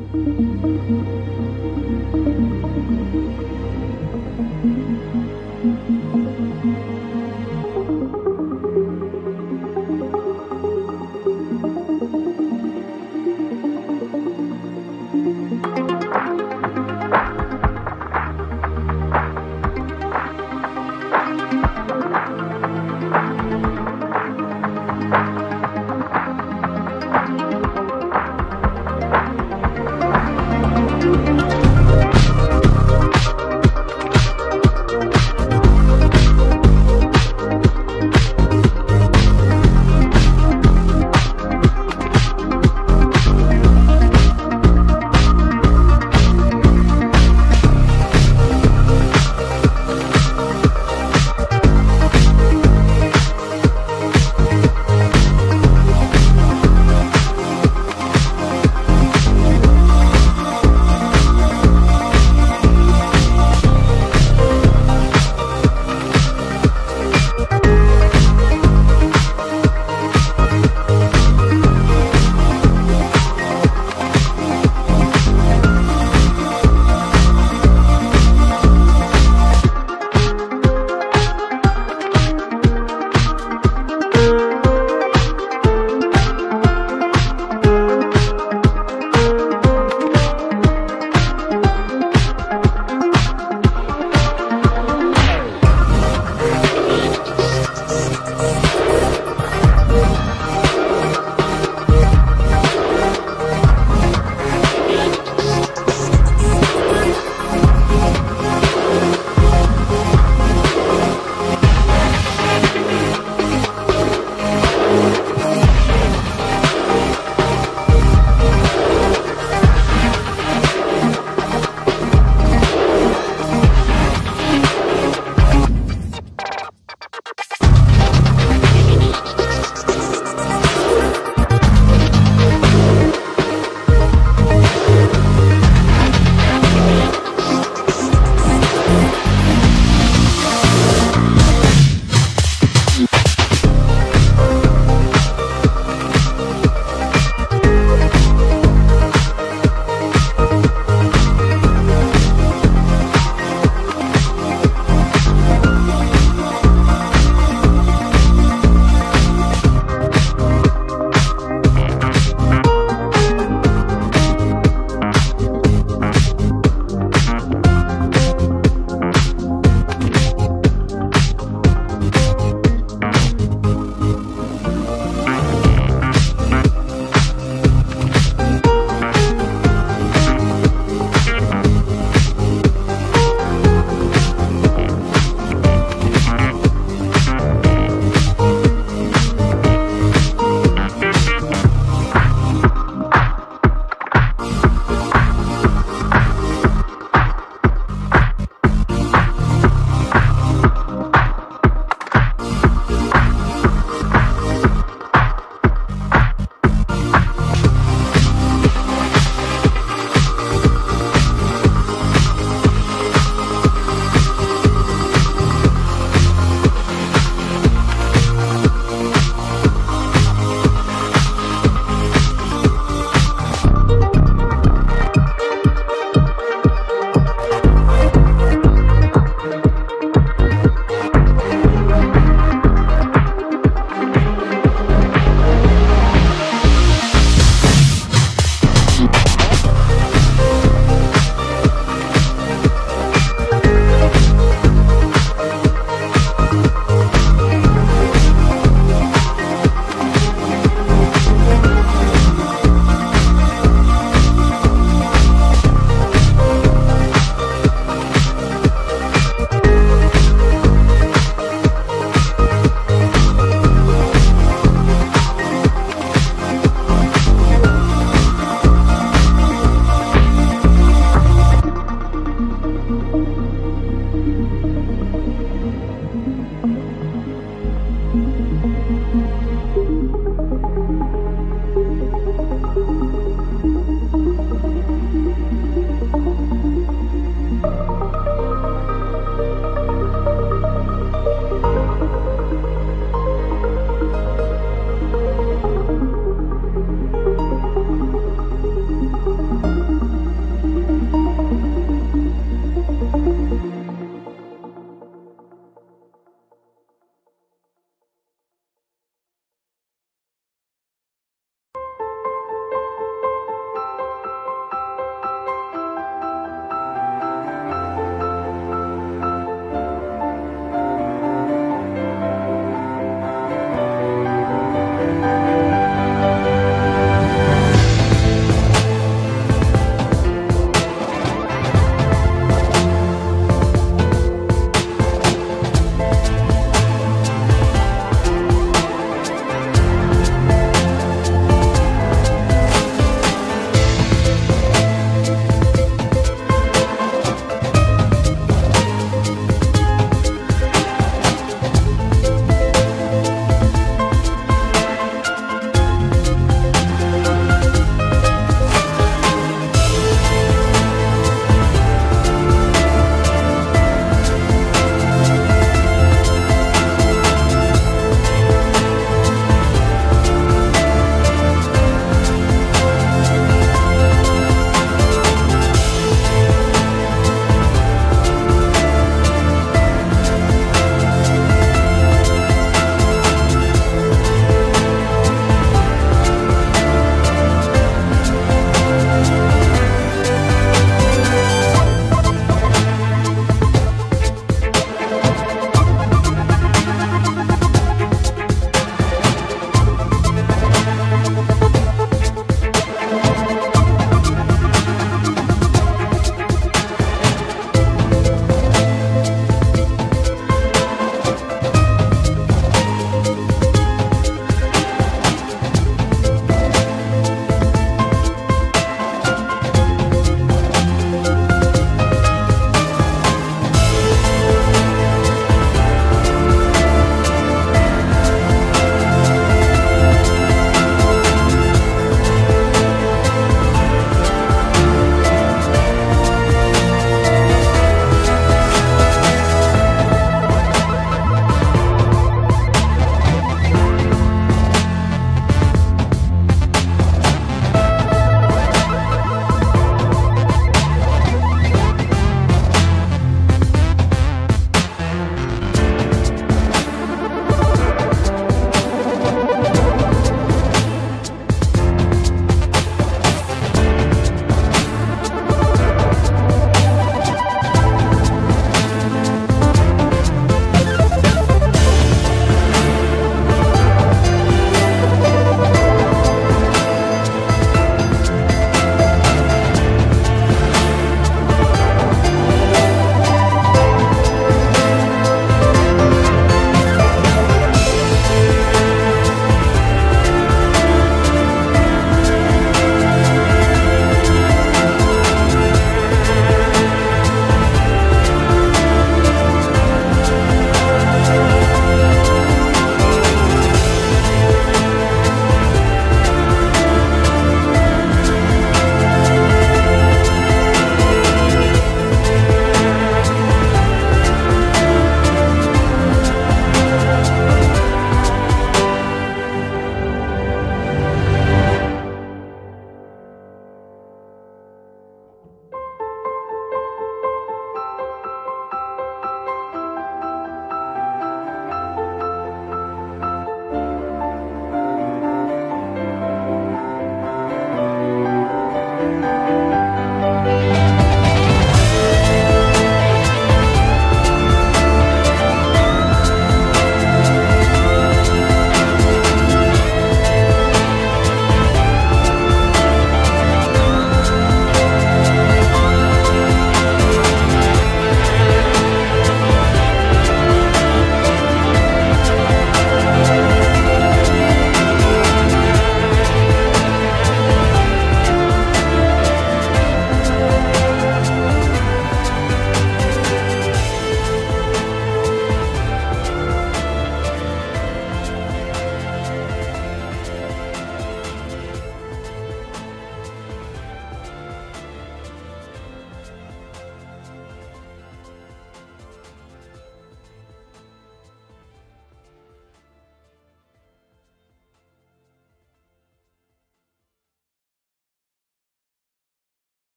Música